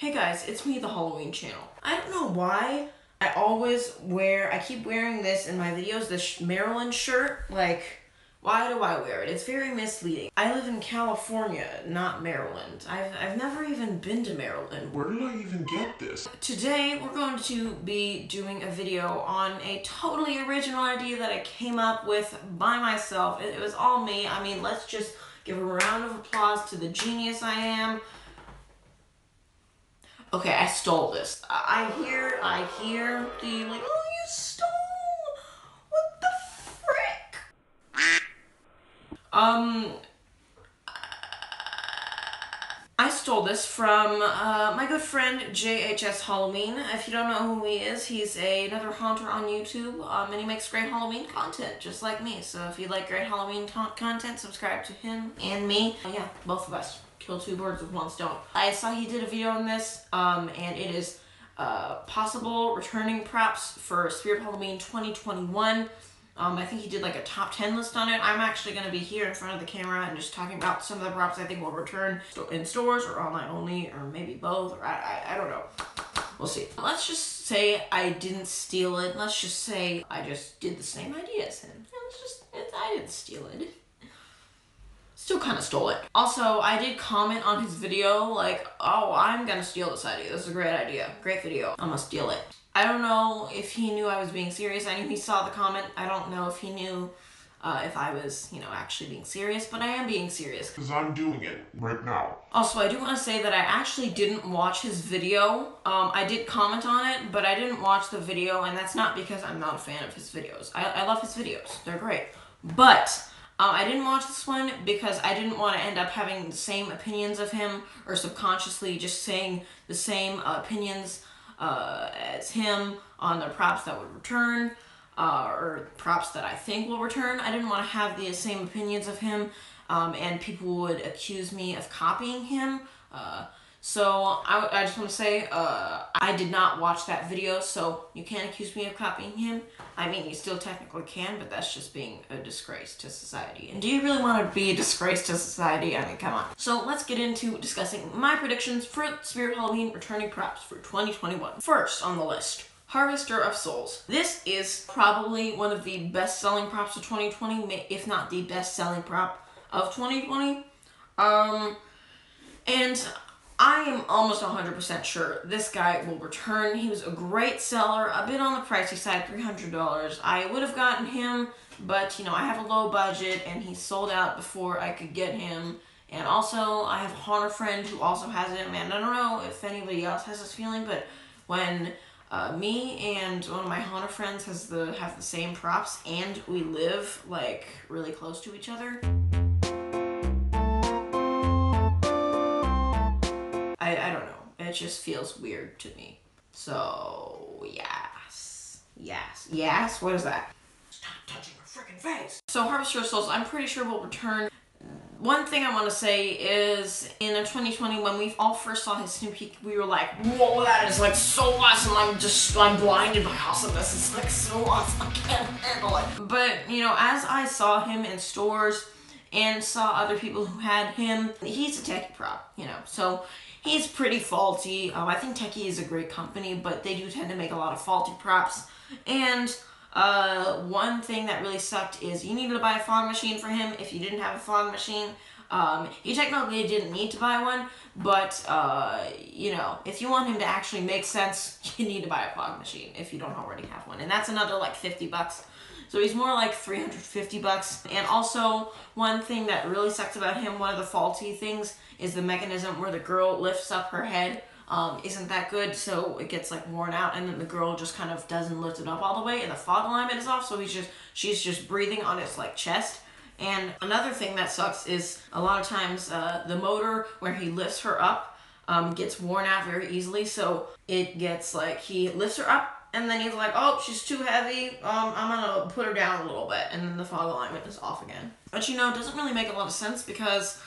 Hey guys, it's me, the Halloween channel. I don't know why I always wear, I keep wearing this in my videos, this Maryland shirt. Like, why do I wear it? It's very misleading. I live in California, not Maryland. I've, I've never even been to Maryland. Where did I even get this? Today, we're going to be doing a video on a totally original idea that I came up with by myself. It, it was all me. I mean, let's just give a round of applause to the genius I am. Okay, I stole this. I, hear, I hear the like, oh, you stole. What the frick? Um, I stole this from uh, my good friend JHS Halloween. If you don't know who he is, he's a, another haunter on YouTube, um, and he makes great Halloween content, just like me. So if you like great Halloween content, subscribe to him and me. Yeah, both of us kill two birds with one stone. I saw he did a video on this, um, and it is uh, possible returning props for Spirit Halloween 2021. Um, I think he did like a top 10 list on it. I'm actually going to be here in front of the camera and just talking about some of the props I think will return in stores or online only, or maybe both, or I, I, I don't know. We'll see. Let's just say I didn't steal it. Let's just say I just did the same idea as him. Let's just, I didn't steal it still kind of stole it. Also, I did comment on his video like, oh, I'm gonna steal this idea. This is a great idea. Great video. I'm gonna steal it. I don't know if he knew I was being serious. I knew he saw the comment. I don't know if he knew uh, if I was, you know, actually being serious, but I am being serious. Because I'm doing it right now. Also, I do want to say that I actually didn't watch his video. Um, I did comment on it, but I didn't watch the video, and that's not because I'm not a fan of his videos. I, I love his videos. They're great. But um, I didn't watch this one because I didn't want to end up having the same opinions of him or subconsciously just saying the same uh, opinions uh, as him on the props that would return uh, or props that I think will return. I didn't want to have the same opinions of him um, and people would accuse me of copying him. Uh, so I, I just want to say, uh, I did not watch that video, so you can't accuse me of copying him. I mean, you still technically can, but that's just being a disgrace to society. And do you really want to be a disgrace to society? I mean, come on. So let's get into discussing my predictions for Spirit Halloween returning props for 2021. First on the list, Harvester of Souls. This is probably one of the best-selling props of 2020, if not the best-selling prop of 2020. Um, and I am almost 100% sure this guy will return. He was a great seller, a bit on the pricey side, $300. I would have gotten him, but you know, I have a low budget and he sold out before I could get him. And also, I have a haunter friend who also has him, and I don't know if anybody else has this feeling, but when uh, me and one of my haunter friends has the have the same props and we live like really close to each other, it just feels weird to me. So, yes. Yes. Yes? What is that? Stop touching her freaking face. So, Harvester of Souls, I'm pretty sure will return. One thing I want to say is in 2020 when we all first saw his sneak peek, we were like, whoa, that is like so awesome. I'm just, I'm blinded by awesomeness. It's like so awesome. I can't handle it. But, you know, as I saw him in stores and saw other people who had him, he's a Tekky prop, you know. So he's pretty faulty. Um, I think Tekky is a great company, but they do tend to make a lot of faulty props. And uh, one thing that really sucked is you needed to buy a fog machine for him. If you didn't have a fog machine, um, you technically didn't need to buy one, but, uh, you know, if you want him to actually make sense, you need to buy a fog machine if you don't already have one. And that's another, like, 50 bucks. So he's more like 350 bucks. And also, one thing that really sucks about him, one of the faulty things, is the mechanism where the girl lifts up her head um, isn't that good, so it gets like worn out, and then the girl just kind of doesn't lift it up all the way, and the fog alignment is off, so he's just she's just breathing on his like chest. And another thing that sucks is a lot of times uh, the motor where he lifts her up um, gets worn out very easily, so it gets like he lifts her up. And then he's like, oh, she's too heavy. Um, I'm gonna put her down a little bit. And then the fog alignment is off again. But you know, it doesn't really make a lot of sense because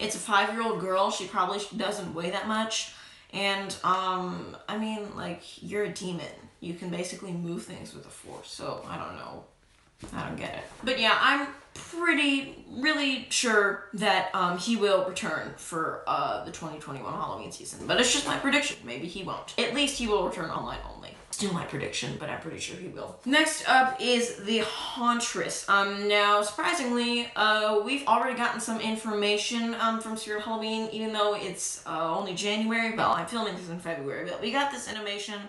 it's a five-year-old girl. She probably doesn't weigh that much. And, um, I mean, like, you're a demon. You can basically move things with the force, so I don't know. I don't get it. But yeah, I'm pretty, really sure that um, he will return for uh, the 2021 Halloween season. But it's just my prediction. Maybe he won't. At least he will return online only. Still my prediction, but I'm pretty sure he will. Next up is the Hauntress. Um, now, surprisingly, uh, we've already gotten some information um, from Spirit Halloween, even though it's uh, only January. Well, I'm filming this in February, but we got this animation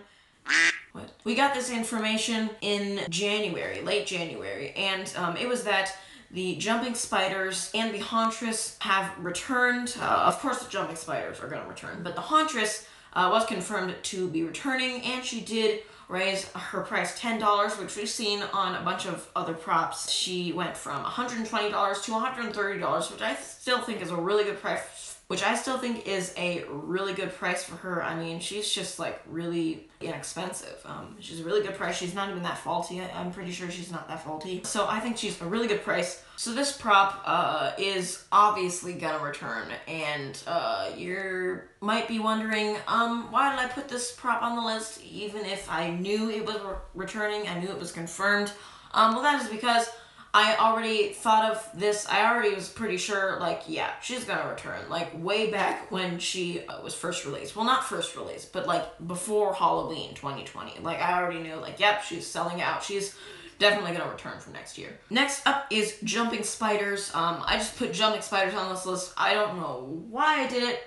what? We got this information in January, late January, and um, it was that the jumping spiders and the hauntress have returned. Uh, of course, the jumping spiders are going to return, but the hauntress uh, was confirmed to be returning, and she did raise her price $10, which we've seen on a bunch of other props. She went from $120 to $130, which I still think is a really good price which I still think is a really good price for her. I mean, she's just like really inexpensive. Um, she's a really good price. She's not even that faulty. I'm pretty sure she's not that faulty. So I think she's a really good price. So this prop uh, is obviously gonna return, and uh, you might be wondering, um, why did I put this prop on the list even if I knew it was re- returning? I knew it was confirmed. Um, well, that is because I already thought of this. I already was pretty sure, like, yeah, she's gonna return. Like, way back when she uh, was first released. Well, not first released, but like before Halloween 2020. Like, I already knew, like, yep, she's selling out. She's definitely gonna return for next year. Next up is Jumping Spiders. Um, I just put Jumping Spiders on this list. I don't know why I did it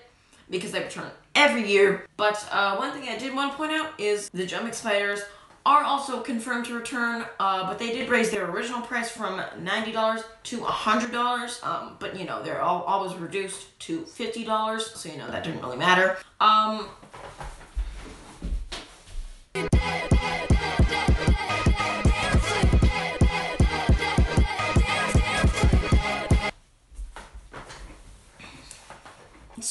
because they return every year. But uh, one thing I did want to point out is the Jumping Spiders are also confirmed to return, uh, but they did raise their original price from $90 to $100. Um, but you know, they're all, always reduced to $50, so you know, that didn't really matter. Um,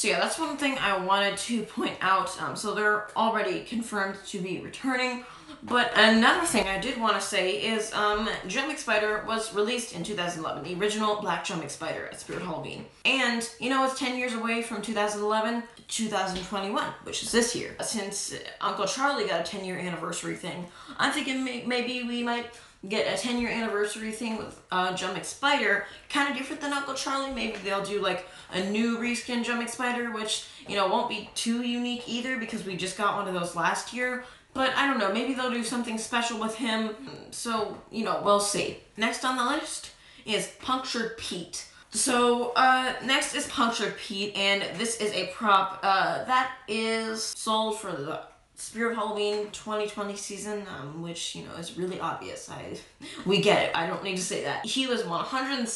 So yeah, that's one thing I wanted to point out. Um, so they're already confirmed to be returning. But another thing I did want to say is um, Spider was released in 2011, the original Black Jumping Spider at Spirit Halloween. And, you know, it's 10 years away from 2011 to 2021, which is this year. Since Uncle Charlie got a 10 year anniversary thing, I'm thinking maybe we might get a 10 year anniversary thing with uh, Jumping Spider, kind of different than Uncle Charlie. Maybe they'll do like a new reskin Jumping Spider, which, you know, won't be too unique either because we just got one of those last year. But I don't know, maybe they'll do something special with him. So, you know, we'll see. Next on the list is Punctured Pete. So, uh, next is Punctured Pete, and this is a prop uh, that is sold for the Spirit of Halloween 2020 season, um, which you know is really obvious. I we get it. I don't need to say that. He was one hundred and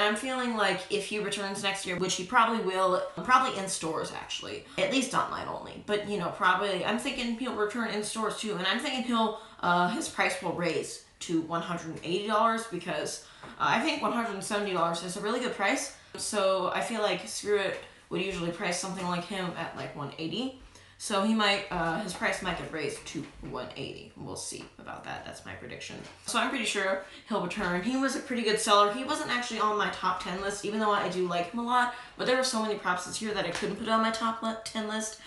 I'm feeling like if he returns next year, which he probably will, probably in stores actually, at least online only. But you know, probably I'm thinking he'll return in stores too, and I'm thinking he'll uh, his price will raise to one hundred and eighty dollars because uh, I think one hundred and seventy dollars is a really good price. So I feel like Spirit would usually price something like him at like one eighty. So he might, uh, his price might get raised to 180. We'll see about that. That's my prediction. So I'm pretty sure he'll return. He was a pretty good seller. He wasn't actually on my top 10 list, even though I do like him a lot. But there were so many props this year that I couldn't put on my top 10 list.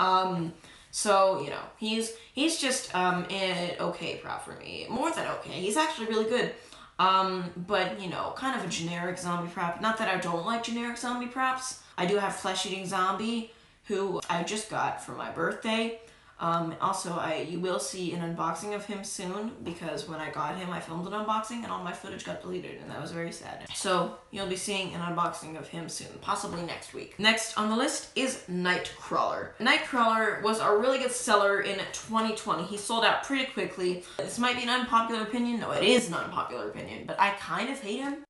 Um, so you know, he's he's just um, an okay prop for me. More than okay. He's actually really good. Um, but you know, kind of a generic zombie prop. Not that I don't like generic zombie props. I do have flesh eating zombie who I just got for my birthday. Um, also, I you will see an unboxing of him soon because when I got him, I filmed an unboxing and all my footage got deleted, and that was very sad. So you'll be seeing an unboxing of him soon, possibly next week. Next on the list is Nightcrawler. Nightcrawler was a really good seller in 2020. He sold out pretty quickly. This might be an unpopular opinion. No, it is not an unpopular opinion, but I kind of hate him.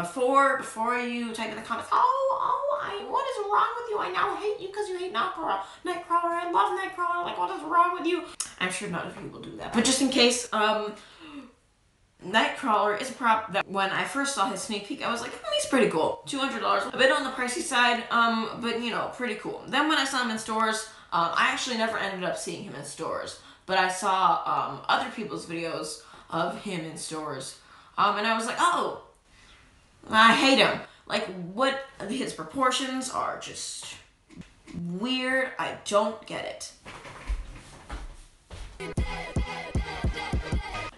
Before before you type in the comments, oh, oh, I, what is wrong with you? I now hate you because you hate Nightcrawler. Nightcrawler, I love Nightcrawler. Like, what is wrong with you? I'm sure not of you will do that. But just in case, um, Nightcrawler is a prop that when I first saw his sneak peek, I was like, hmm, he's pretty cool. $200, a bit on the pricey side, um, but you know, pretty cool. Then when I saw him in stores, um, I actually never ended up seeing him in stores, but I saw um, other people's videos of him in stores, um, and I was like, oh, I hate him. Like what his proportions are just weird. I don't get it.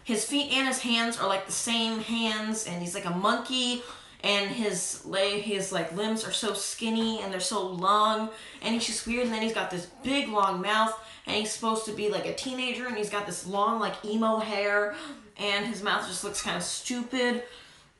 His feet and his hands are like the same hands, and he's like a monkey. And his leg, his like limbs are so skinny and they're so long, and he's just weird. And then he's got this big long mouth, and he's supposed to be like a teenager, and he's got this long like emo hair, and his mouth just looks kind of stupid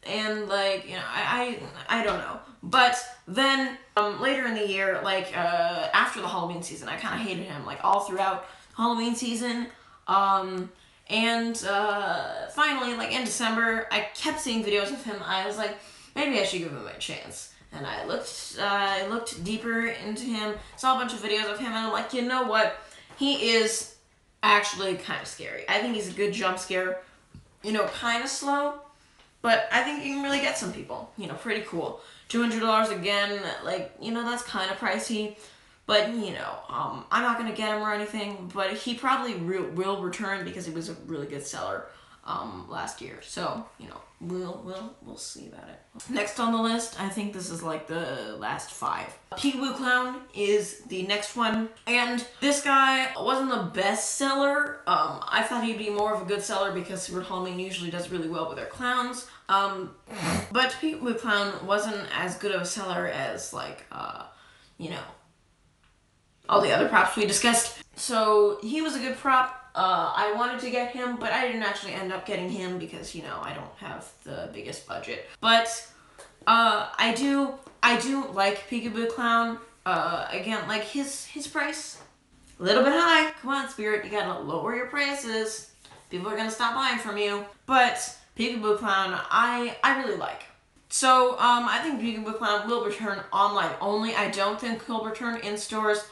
and like you know I, I i don't know. But then um later in the year like uh after the halloween season i kind of hated him like all throughout halloween season. Um and uh finally like in december i kept seeing videos of him. I was like maybe i should give him a chance. And i looked uh, i looked deeper into him saw a bunch of videos of him and i'm like you know what? He is actually kind of scary. I think he's a good jump scare you know kind of slow but I think you can really get some people. You know, pretty cool. Two hundred dollars again, like you know, that's kind of pricey. But you know, um, I'm not gonna get him or anything. But he probably re- will return because he was a really good seller um, last year. So you know, we'll we'll we'll see about it. Next on the list, I think this is like the last five. Peekaboo Clown is the next one, and this guy wasn't the best seller. Um, I thought he'd be more of a good seller because Secret Halloween usually does really well with their clowns. Um, but Peekaboo Clown wasn't as good of a seller as like uh, you know all the other props we discussed. So he was a good prop. Uh, I wanted to get him, but I didn't actually end up getting him because you know I don't have the biggest budget. But uh, I do, I do like Peekaboo Clown. Uh, again, like his his price, a little bit high. Come on, Spirit, you gotta lower your prices. People are gonna stop buying from you. But Peekaboo Clown, I I really like. So um, I think Peekaboo Clown will return online only. I don't think he'll return in stores.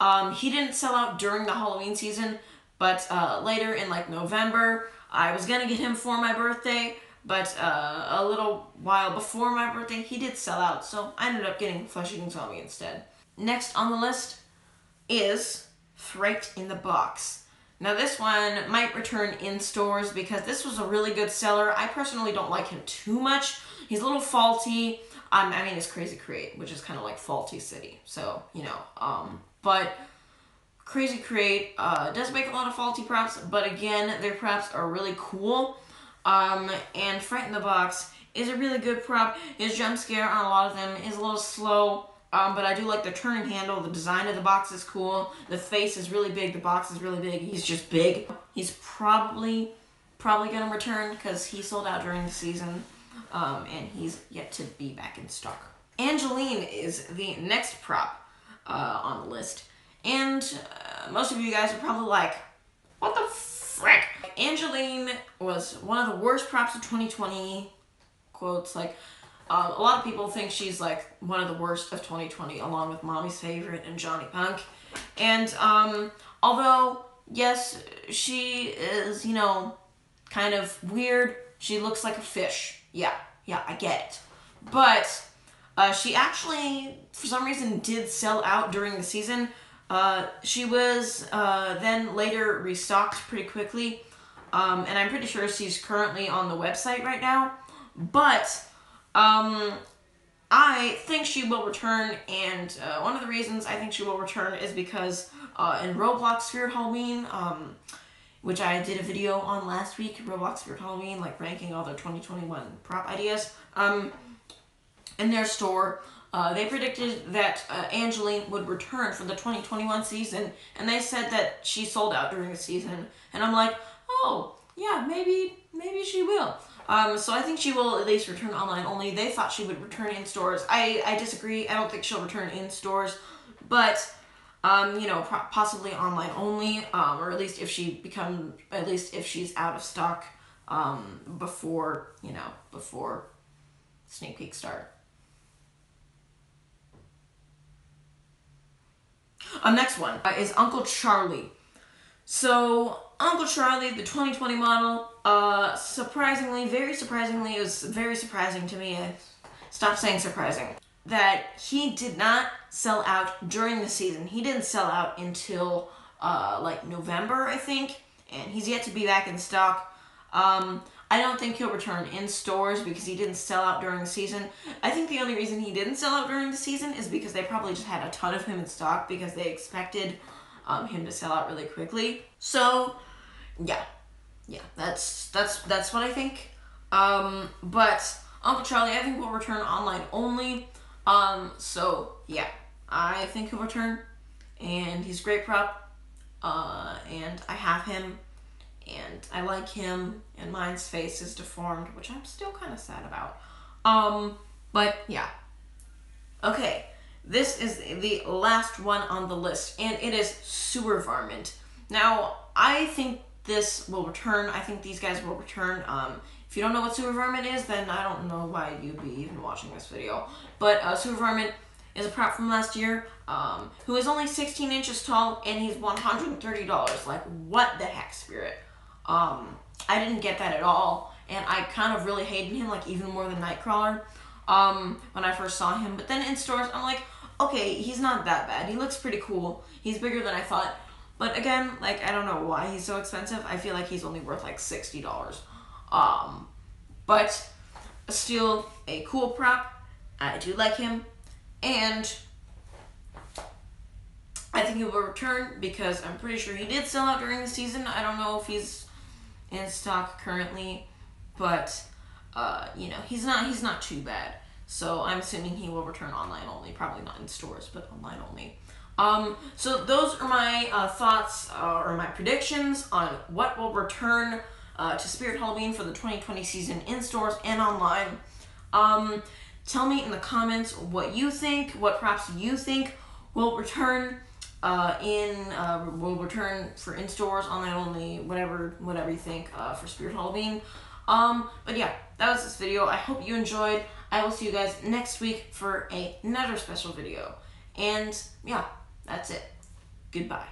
Um, he didn't sell out during the Halloween season, but uh, later in like November, I was gonna get him for my birthday, but uh, a little while before my birthday, he did sell out, so I ended up getting Flesh Eating Zombie instead. Next on the list is Fright in the Box. Now this one might return in stores because this was a really good seller. I personally don't like him too much. He's a little faulty. Um, I mean, it's Crazy Create, which is kind of like Faulty City. So, you know, um, but Crazy Create uh, does make a lot of faulty props, but again, their props are really cool. Um, and Fright in the Box is a really good prop. His jump scare on a lot of them is a little slow, um, but I do like the turning handle. The design of the box is cool. The face is really big. The box is really big. He's just big. He's probably probably gonna return because he sold out during the season, um, and he's yet to be back in stock. Angeline is the next prop uh, on the list. And uh, most of you guys are probably like, what the frick? Angeline was one of the worst props of 2020. Quotes like, uh, a lot of people think she's like one of the worst of 2020, along with Mommy's Favorite and Johnny Punk. And um, although, yes, she is, you know, kind of weird, she looks like a fish. Yeah, yeah, I get it. But uh, she actually, for some reason, did sell out during the season. Uh, she was uh, then later restocked pretty quickly, um, and I'm pretty sure she's currently on the website right now. But um, I think she will return, and uh, one of the reasons I think she will return is because uh, in Roblox Spirit Halloween, um, which I did a video on last week, Roblox Spirit Halloween, like ranking all the 2021 prop ideas, um, in their store, uh, they predicted that uh, Angeline would return for the 2021 season, and they said that she sold out during the season. And I'm like, oh, yeah, maybe, maybe she will. Um, so I think she will at least return online only. They thought she would return in stores. I, I disagree. I don't think she'll return in stores, but um, you know, possibly online only, um, or at least if she become, at least if she's out of stock um, before you know before sneak peek start. Um, next one uh, is Uncle Charlie. So Uncle Charlie, the 2020 model, uh, surprisingly, very surprisingly, it was very surprising to me. I stopped saying surprising. That he did not sell out during the season. He didn't sell out until uh, like November, I think, and he's yet to be back in stock. Um, I don't think he'll return in stores because he didn't sell out during the season. I think the only reason he didn't sell out during the season is because they probably just had a ton of him in stock because they expected um, him to sell out really quickly. So, yeah, yeah, that's that's that's what I think. Um, but Uncle Charlie, I think will return online only. Um, so yeah, I think he'll return, and he's a great prop. Uh, and I have him and I like him, and mine's face is deformed, which I'm still kind of sad about. Um, but yeah. Okay, this is the last one on the list, and it is Sewer Varmint. Now, I think this will return. I think these guys will return. Um, if you don't know what Sewer Varmint is, then I don't know why you'd be even watching this video. But uh, Sewer Varmint is a prop from last year um, who is only 16 inches tall, and he's $130. Like, what the heck, Spirit? Um, I didn't get that at all, and I kind of really hated him, like even more than Nightcrawler, um, when I first saw him. But then in stores, I'm like, okay, he's not that bad. He looks pretty cool. He's bigger than I thought. But again, like I don't know why he's so expensive. I feel like he's only worth like sixty dollars. Um, but still a cool prop. I do like him, and I think he will return because I'm pretty sure he did sell out during the season. I don't know if he's in stock currently, but uh, you know he's not he's not too bad. So I'm assuming he will return online only, probably not in stores, but online only. Um, so those are my uh, thoughts uh, or my predictions on what will return uh, to Spirit Halloween for the 2020 season in stores and online. Um, tell me in the comments what you think, what props you think will return uh, in uh, will return for in stores, online only, whatever whatever you think uh, for Spirit Halloween. Um, but yeah, that was this video. I hope you enjoyed. I will see you guys next week for another special video. And yeah, that's it. Goodbye.